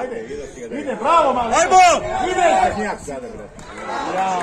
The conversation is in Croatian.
Ajde, ide, bravo, malo. Ajmo! Ide! Ja.